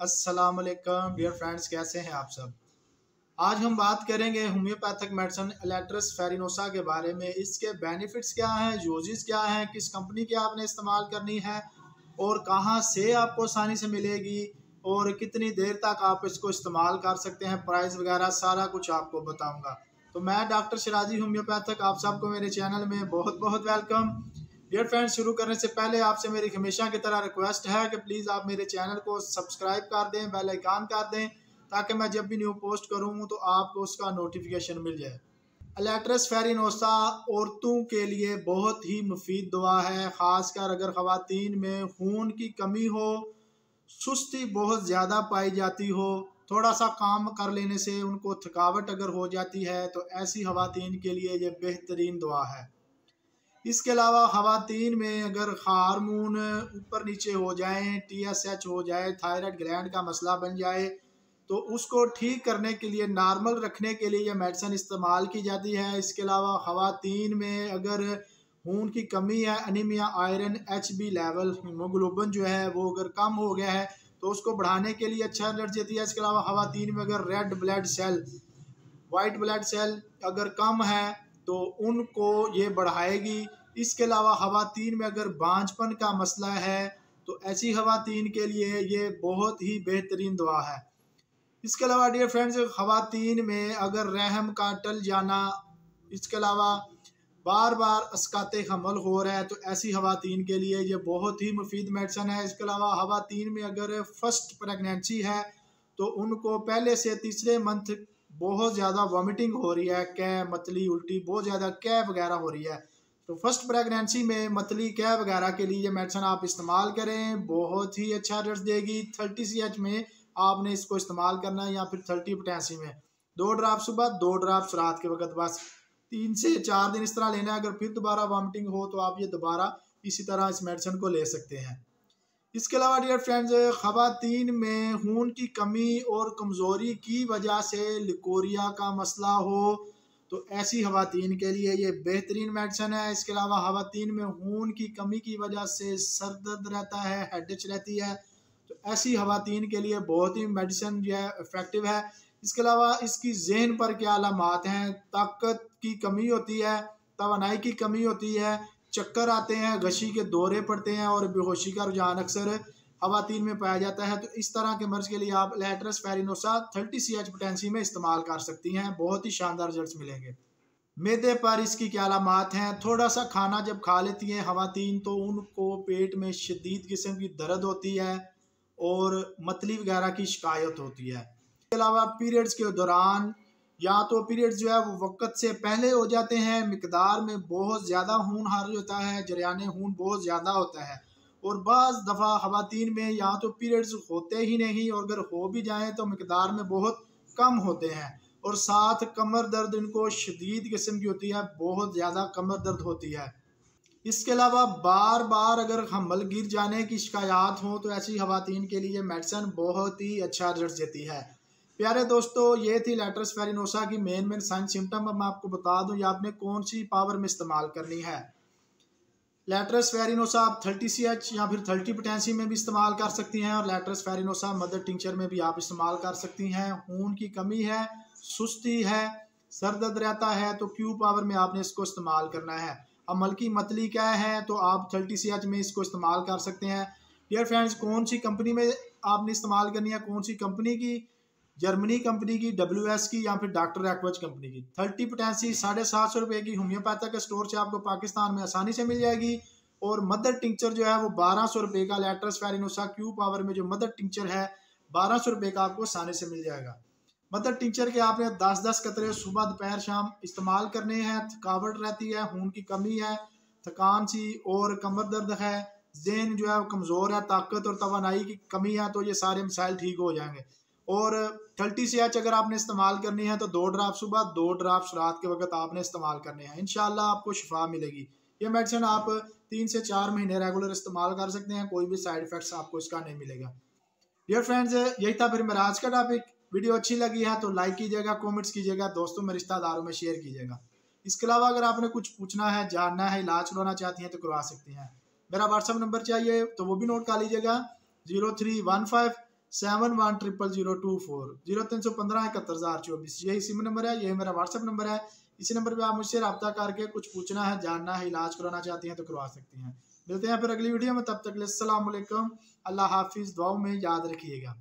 अस्सलाम वालेकुम dear friends, कैसे हैं आप सब? आज हम बात करेंगे होम्योपैथिक मेडिसिन एलेट्रस फेरिनोसा के बारे में। इसके बेनिफिट्स क्या हैं, यूजेस क्या हैं, किस कंपनी की आपने इस्तेमाल करनी है, और कहाँ से आपको आसानी से मिलेगी, और कितनी देर तक आप इसको इस्तेमाल कर सकते हैं, प्राइस वगैरह सारा कुछ आपको बताऊँगा। तो मैं डॉक्टर शराजी, होम्योपैथिक, आप सबको मेरे चैनल में बहुत बहुत वेलकम। डियर फ्रेंड्स शुरू करने से पहले आपसे मेरी हमेशा की तरह रिक्वेस्ट है कि प्लीज़ आप मेरे चैनल को सब्सक्राइब कर दें बेल आइकान कर दें, ताकि मैं जब भी न्यू पोस्ट करूँ तो आपको उसका नोटिफिकेशन मिल जाए। अलेट्रस फेरिनोसा औरतों के लिए बहुत ही मुफीद दवा है। ख़ासकर अगर ख़वातीन में खून की कमी हो, सुस्ती बहुत ज़्यादा पाई जाती हो, थोड़ा सा काम कर लेने से उनको थकावट अगर हो जाती है तो ऐसी खवातीन के लिए ये बेहतरीन दवा है। इसके अलावा खातन में अगर हारमोन ऊपर नीचे हो जाए टी एस एच हो जाए, थायराइड ग्लैंड का मसला बन जाए तो उसको ठीक करने के लिए, नॉर्मल रखने के लिए यह मेडिसिन इस्तेमाल की जाती है। इसके अलावा खातन में अगर खून की कमी है anaemia iron H B level haemoglobin जो है, वो अगर कम हो गया है तो उसको बढ़ाने के लिए अच्छा रिज़ल्ट देती है। इसके अलावा खातन में अगर red blood cell white blood cell अगर कम है तो उनको ये बढ़ाएगी। इसके अलावा खातन में अगर बांझपन का मसला है तो ऐसी खातन के लिए ये बहुत ही बेहतरीन दवा है। इसके अलावा डियर फ्रेंड्स खातन में अगर रहम का टल जाना, इसके अलावा बार बार असकात हमल हो रहा है तो ऐसी खातन के लिए ये बहुत ही मुफीद मेडिसन है। इसके अलावा खातन में अगर फ़र्स्ट प्रेगनेंसी है तो उनको पहले से तीसरे मंथ बहुत ज़्यादा वॉमिटिंग हो रही है कै मतली उल्टी, बहुत ज़्यादा कै वगैरह हो रही है। तो फ़र्स्ट प्रेगनेंसी में मतली कै वगैरह के लिए ये मेडिसन आप इस्तेमाल करें, बहुत ही अच्छा रिज़ल्ट देगी। थर्टी सी एच में आपने इसको इस्तेमाल करना है या फिर थर्टी पटासी में। दो ड्राप सुबह, दो ड्राप्स रात के वक्त बस। तीन से चार दिन इस तरह लेना है, अगर फिर दोबारा वॉमिटिंग हो तो आप ये दोबारा इसी तरह इस मेडिसन को ले सकते हैं। इसके अलावा डियर फ्रेंड्स खातन में खून की कमी और कमज़ोरी की वजह से लिकोरिया का मसला हो तो ऐसी खातन के लिए ये बेहतरीन मेडिसन है। इसके अलावा खातन में खून की कमी की वजह से सर दर्द रहता है हेडच रहती है। तो ऐसी खातन के लिए बहुत ही मेडिसन जो है इफ़ेक्टिव है। इसके अलावा इसकी जहन पर क्या अलामत हैं? ताकत की कमी होती है तोानाई की कमी होती है, चक्कर आते हैं गशी के दौरे पड़ते हैं और बेहोशी का रुझान अक्सर खातन में पाया जाता है। तो इस तरह के मर्ज के लिए आप लेटरस, फेरिनोसा, थर्टी सी एच पोटेंसी में इस्तेमाल कर सकती हैं। बहुत ही शानदार रिज़ल्ट मिलेंगे। मैदे पर इसकी क्या अलामत हैं? थोड़ा सा खाना जब खा लेती हैं खातन तो उनको पेट में शदीद किस्म की दर्द होती है और मतली वगैरह की शिकायत होती है। इसके अलावा पीरियड्स के दौरान या तो पीरियड जो है वो वक्त से पहले हो जाते हैं। मकदार में बहुत ज़्यादा खून हार होता है, जरियान खून बहुत ज़्यादा होता है। और बज़ दफ़ा खातन में यहाँ तो पीरियड्स होते ही नहीं और अगर हो भी जाएँ तो मकदार में बहुत कम होते हैं। और साथ कमर दर्द इनको शदीद किस्म की होती है, बहुत ज़्यादा कमर दर्द होती है। इसके अलावा बार बार अगर हमल गिर जाने की शिकायत हो तो ऐसी खातन के लिए मेडिसन बहुत ही अच्छा रिज़ल्ट देती है। प्यारे दोस्तों, ये थी लेटरस फेरिनोसा की मेन मेन साइन सिम्टम। अब मैं आपको बता दूँ, ये आपने कौन सी पावर में इस्तेमाल करनी है? लेटरस फेरिनोसा आप थर्टी सी एच या फिर थर्टी पोटेंसी में भी इस्तेमाल कर सकती हैं और लेटरस फेरिनोसा मदर टिंचर में भी आप इस्तेमाल कर सकती हैं। खून की कमी है, सुस्ती है, सर दर्द रहता है तो क्यू पावर में आपने इसको इस्तेमाल करना है। अब मलकी मतली क्या है तो आप थर्टी सी एच में इसको इस्तेमाल कर सकते हैं। डियर फ्रेंड्स कौन सी कंपनी में आपने इस्तेमाल करनी है? कौन सी कंपनी की? जर्मनी कंपनी की डब्ल्यू एस की या फिर डॉक्टर एक्वच कंपनी की। थर्टी पोटेंसी, साढ़े सात सौ रुपये की होम्योपैथिक स्टोर से आपको पाकिस्तान में आसानी से मिल जाएगी। और मदर टिंचर जो है वो बारह सौ रुपये का लेटरस फेरिनोसा क्यू पावर में जो मदर टिंचर है, बारह सौ रुपये का आपको आसानी से मिल जाएगा। मदर टिंचर के आपने दस दस कतरे सुबह दोपहर शाम इस्तेमाल करने हैं, थकावट रहती है, खून की कमी है, थकान सी और कमर दर्द है जेन जो है वो कमज़ोर है, ताकत और तोानाई की कमी है तो ये सारे मिसाइल ठीक हो जाएँगे। और थर्टी सी एच अगर आपने इस्तेमाल करनी है तो दो ड्राफ्ट सुबह, दो ड्राफ्ट रात के वक्त आपने इस्तेमाल करने हैं। इनशाला आपको शिफा मिलेगी। ये मेडिसिन आप तीन से चार महीने रेगुलर इस्तेमाल कर सकते हैं, कोई भी साइड इफेक्ट्स आपको इसका नहीं मिलेगा। डियर फ्रेंड्स यही था फिर मेरा आज का टॉपिक वीडियो अच्छी लगी है तो लाइक कीजिएगा कॉमेंट्स कीजिएगा, दोस्तों में रिश्तेदारों में शेयर कीजिएगा। इसके अलावा अगर आपने कुछ पूछना है, जानना है, इलाज करवाना चाहती हैं तो करवा सकते हैं। मेरा व्हाट्सअप नंबर चाहिए तो वो भी नोट कर लीजिएगा। Zero three one five seven one triple zero two four zero तीन सौ पंद्रह इकहत्तर हज़ार चौबीस यही सिम नंबर है, यही मेरा व्हाट्सअप नंबर है। इसी नंबर पे आप मुझसे रब्ता करके कुछ पूछना है, जानना है, इलाज कराना चाहती हैं तो करवा सकती हैं। मिलते हैं फिर अगली वीडियो में, तब तक अल्लाह हाफिज़ दुआ में याद रखिएगा।